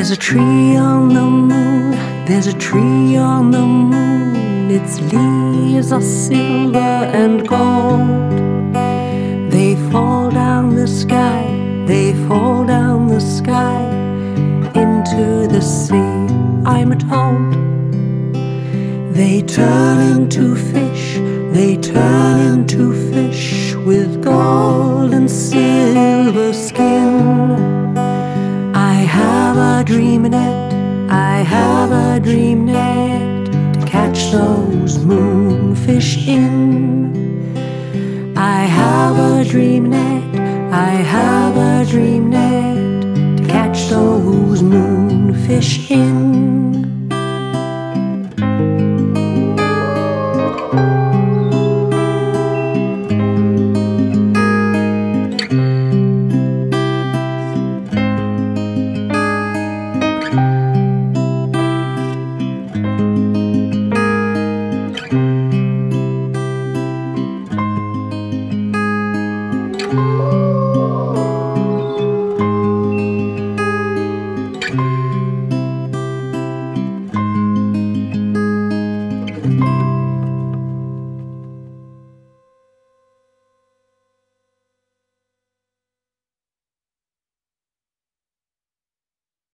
There's a tree on the moon, there's a tree on the moon. Its leaves are silver and gold. They fall down the sky, they fall down the sky into the sea. I'm told they turn into fish, they turn into fish with gold and silver skin. Dream net, I have a dream net to catch those moonfish in. I have a dream net, I have a dream net Música